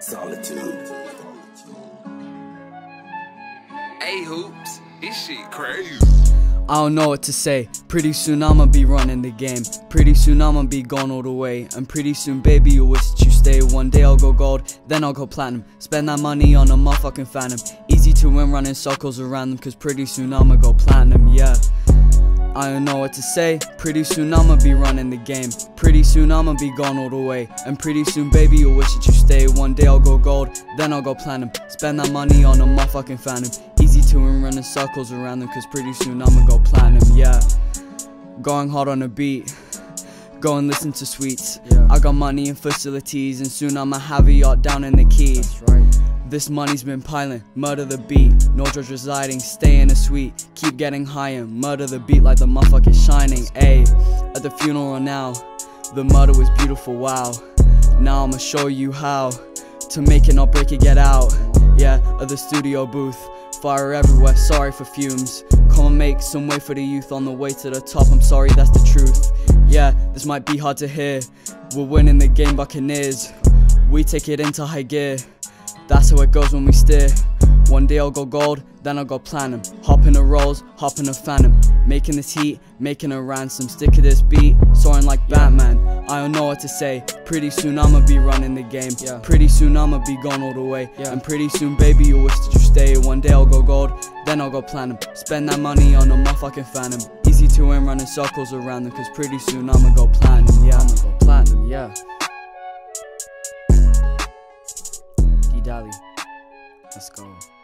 Solitude. Hey, hoops, this shit crazy. I don't know what to say. Pretty soon I'ma be running the game. Pretty soon I'ma be gone all the way. And pretty soon, baby, you wish that you stay. One day I'll go gold, then I'll go platinum. Spend that money on a motherfucking phantom. Easy to win running circles around them, cause pretty soon I'ma go platinum, yeah. I don't know what to say. Pretty soon I'ma be running the game. Pretty soon I'ma be gone all the way. And pretty soon, baby, you'll wish that you stay. One day I'll go gold, then I'll go platinum. Spend that money on a motherfucking phantom. Easy to win running circles around them, cause pretty soon I'ma go platinum, yeah. Going hard on a beat. Go and listen to sweets. Yeah. I got money and facilities, and soon I'ma have a yacht down in the Keys. That's right. This money's been piling, murder the beat. No judge residing, stay in a suite. Keep getting higher, murder the beat like the motherfucker shining. Ayy, at the funeral now, the murder was beautiful, wow. Now I'ma show you how to make it, not break it, get out. Yeah, at the studio booth, fire everywhere, sorry for fumes. Come and make some way for the youth on the way to the top, I'm sorry, that's the truth. Yeah, this might be hard to hear. We're winning the game, Buccaneers. We take it into high gear. That's how it goes when we steer. One day I'll go gold, then I'll go platinum. Hop in a Rolls, hop in a Phantom. Making this heat, making a ransom. Stick to this beat, soaring like Batman. I don't know what to say. Pretty soon I'ma be running the game. Yeah. Pretty soon I'ma be gone all the way. Yeah. And pretty soon, baby, you wish that you stay. One day I'll go gold, then I'll go platinum. Spend that money on a motherfucking Phantom. Easy to win, running circles around them. Cause pretty soon I'ma go platinum. Yeah, I'ma go platinum, yeah. D Daly. Let's go.